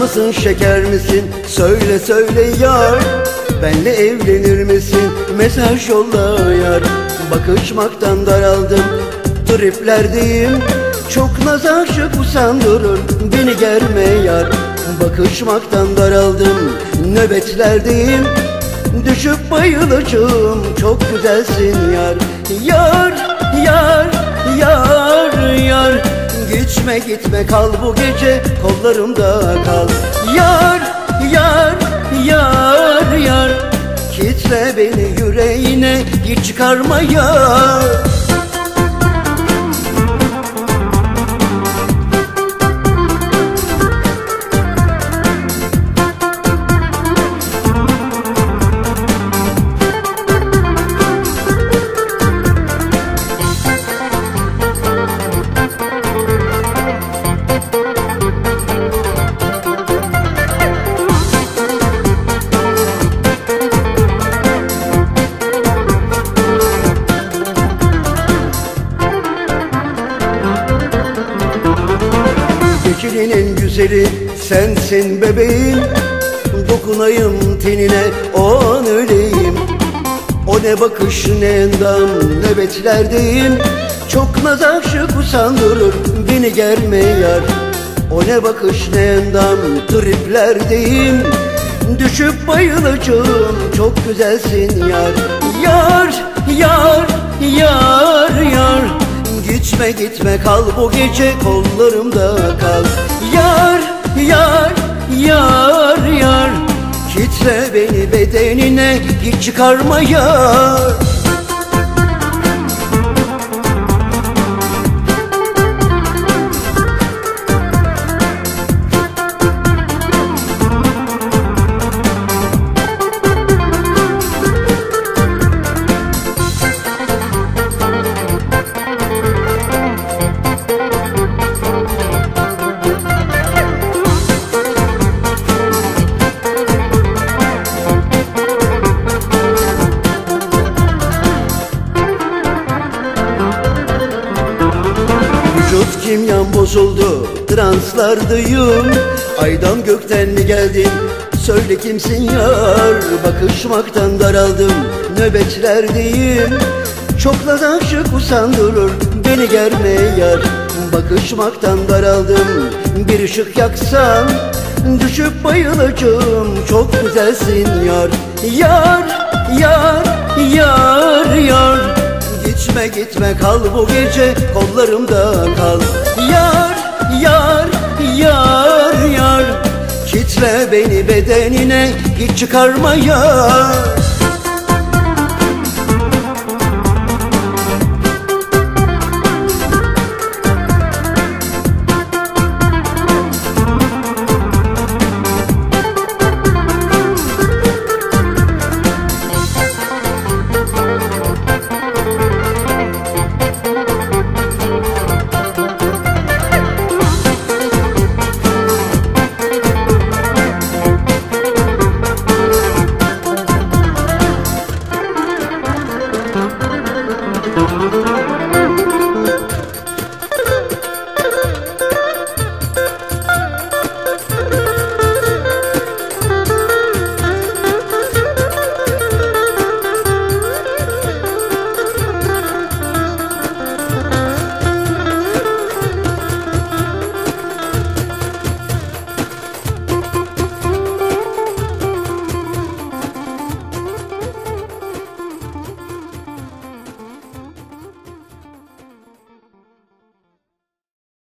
mısın şeker misin? Söyle söyle yar. Benle evlenir misin? Mesaj yolla yar. Bakışmaktan daraldım triplerdeyim Çok naz aşık usandırır beni germe yar. Bakışmaktan daraldım nöbetlerdeyim Düşüp bayılacağım çok güzelsin yar. Yar yar yar yar Gitme gitme kal bu gece kollarımda kal. Yar yar yar yar Kitle beni yüreğine hiç çıkarma yar Gecenin en güzeli sensin bebeğim. Dokunayım tenine o an öleyim. O ne bakış ne endam nöbetlerdeyim Çok naz aşık usandırır beni germe yar. O ne bakış ne endam triplerdeyim. Düşüp bayılacağım çok güzelsin Yar. Yar yar yar Gitme gitme kal bu gece kollarımda kal. Yar yar yar yar Kitle beni bedenine hiç çıkarma yar kimyam bozuldu Translardayım. Aydan gökten mi geldin? Söyle kimsin yar? Bakışmaktan daraldım Nöbetlerdeyim. Çok naz aşık usandırır Beni germe yar. Bakışmaktan daraldım Bir ışık yaksan. Düşüp bayılacağım Çok güzelsin Yar. Yar yar yar Gitme kal bu gece kollarımda kal. Yar yar yar yar Kitle beni bedenine hiç çıkarma yar